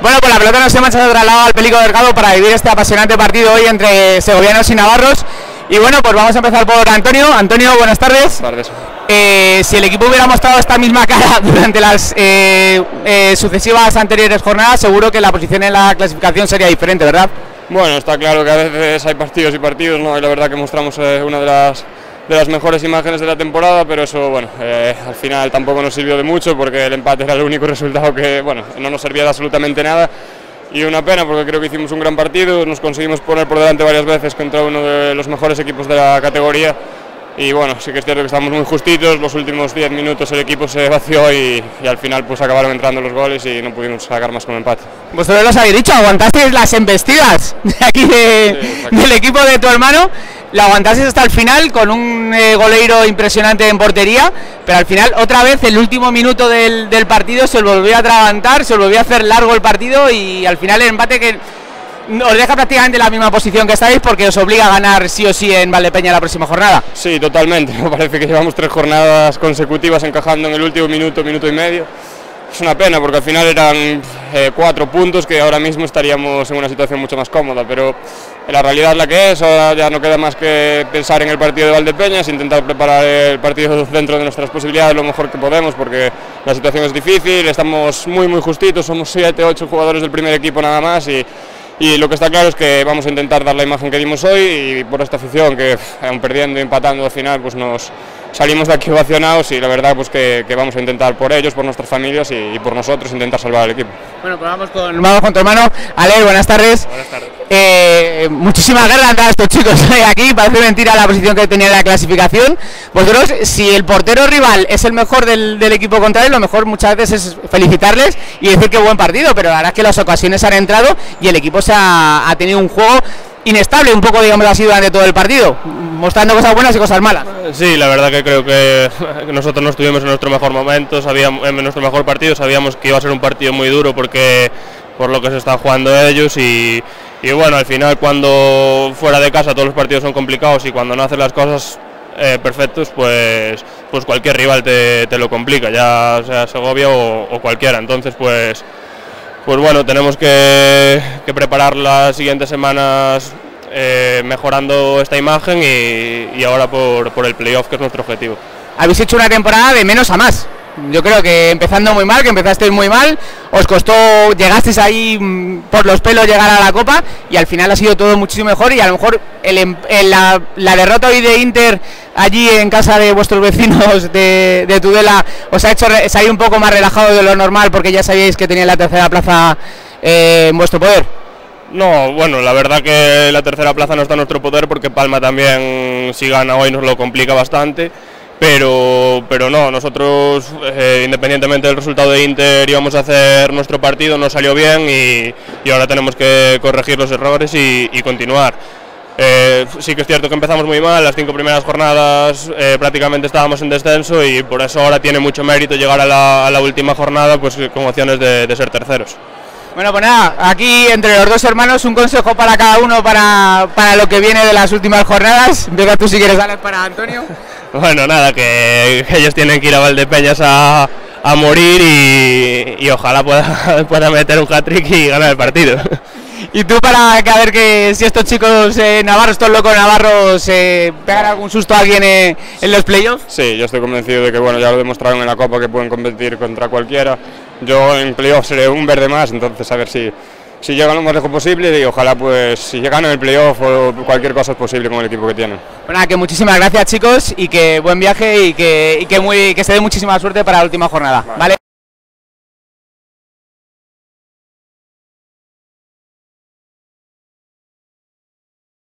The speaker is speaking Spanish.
Bueno, pues la pelota nos hemos trasladado al Pelico Delgado para vivir este apasionante partido hoy entre segovianos y navarros. Y bueno, pues vamos a empezar por Antonio. Antonio, buenas tardes. Tardes. Eh, si el equipo hubiera mostrado esta misma cara durante las eh, eh, sucesivas anteriores jornadas, seguro que la posición en la clasificación sería diferente, ¿verdad? Bueno, está claro que a veces hay partidos y partidos, ¿no? Y la verdad que mostramos una de las, de las mejores imágenes de la temporada, pero eso, bueno, eh, al final tampoco nos sirvió de mucho porque el empate era el único resultado que, bueno, no nos servía de absolutamente nada. Y una pena porque creo que hicimos un gran partido, nos conseguimos poner por delante varias veces contra uno de los mejores equipos de la categoría. Y bueno, sí que es cierto que estamos muy justitos, los últimos 10 minutos el equipo se vació y, y al final pues acabaron entrando los goles y no pudimos sacar más con el empate. Vosotros los habéis dicho, aguantasteis las embestidas de aquí de- Sí, del equipo de tu hermano, la aguantasteis hasta el final con un eh, goleiro impresionante en portería, pero al final otra vez el último minuto del, partido se volvió a atragantar, se volvió a hacer largo el partido y al final el empate que os deja prácticamente en la misma posición que estáis porque os obliga a ganar sí o sí en Valdepeña la próxima jornada. Sí, totalmente. Me parece que llevamos tres jornadas consecutivas encajando en el último minuto, minuto y medio. Es una pena porque al final eran eh, cuatro puntos que ahora mismo estaríamos en una situación mucho más cómoda, pero la realidad es la que es, ahora ya no queda más que pensar en el partido de Valdepeñas, intentar preparar el partido dentro de nuestras posibilidades lo mejor que podemos porque la situación es difícil, estamos muy muy justitos, somos siete, ocho jugadores del primer equipo nada más y, y lo que está claro es que vamos a intentar dar la imagen que dimos hoy y por esta afición que aun perdiendo empatando al final pues nos salimos de aquí ovacionados y la verdad pues que, que vamos a intentar por ellos, por nuestras familias y, y por nosotros intentar salvar al equipo. Bueno, pues vamos con, vamos con tu hermano. Ale, buenas tardes. Buenas tardes. Eh, muchísimas guerra han dado estos chicos aquí, parece mentira la posición que tenía en la clasificación. Vosotros, si el portero rival es el mejor del, del equipo contrario, lo mejor muchas veces es felicitarles y decir que buen partido, pero la verdad es que las ocasiones han entrado y el equipo se ha, ha tenido un juego inestable un poco, digamos así, durante todo el partido, mostrando cosas buenas y cosas malas. Sí, la verdad que creo que nosotros no estuvimos en nuestro mejor momento, sabíamos, en nuestro mejor partido, sabíamos que iba a ser un partido muy duro porque por lo que se están jugando ellos y, y bueno, al final cuando fuera de casa todos los partidos son complicados y cuando no haces las cosas eh, perfectos, pues, pues cualquier rival te, te lo complica, ya sea Segovia o, o cualquiera. Entonces, pues, pues bueno, tenemos que, preparar las siguientes semanas eh, mejorando esta imagen y, y ahora por, por el playoff, que es nuestro objetivo. habéis hecho una temporada de menos a más. Yo creo que empezando muy mal, que empezasteis muy mal, os costó, llegasteis ahí mm, por los pelos llegar a la Copa y al final ha sido todo muchísimo mejor y a lo mejor el em- el- la, la derrota hoy de Inter allí en casa de vuestros vecinos de, de Tudela os ha hecho salir un poco más relajado de lo normal porque ya sabíais que teníais la tercera plaza eh, en vuestro poder. No, bueno, la verdad que la tercera plaza no está en nuestro poder porque Palma también, si gana hoy, nos lo complica bastante. Pero, pero no, nosotros, eh, independientemente del resultado de Inter, íbamos a hacer nuestro partido, no salió bien y, y ahora tenemos que corregir los errores y, y continuar. Eh, sí que es cierto que empezamos muy mal, las cinco primeras jornadas eh, prácticamente estábamos en descenso y por eso ahora tiene mucho mérito llegar a la, a la última jornada pues, con opciones de, de ser terceros. Bueno, pues nada, aquí entre los dos hermanos un consejo para cada uno para, para lo que viene de las últimas jornadas. Empieza tú si quieres, Alex, para Antonio. Bueno, nada, que ellos tienen que ir a Valdepeñas a, a morir y, y ojalá pueda, pueda meter un hat-trick y ganar el partido. Y tú para que a ver que si estos chicos eh, navarros, estos locos navarros, eh, pegan algún susto a alguien eh, en los playoffs. Sí, yo estoy convencido de que bueno, ya lo demostraron en la Copa que pueden competir contra cualquiera. Yo en playoff seré un verde más, entonces a ver si, si llegan lo más lejos posible y ojalá pues si llegan en el playoff o cualquier cosa es posible con el equipo que tienen. Bueno, nada, que muchísimas gracias chicos y que buen viaje y que, y que, muy, que se dé muchísima suerte para la última jornada. ¿vale?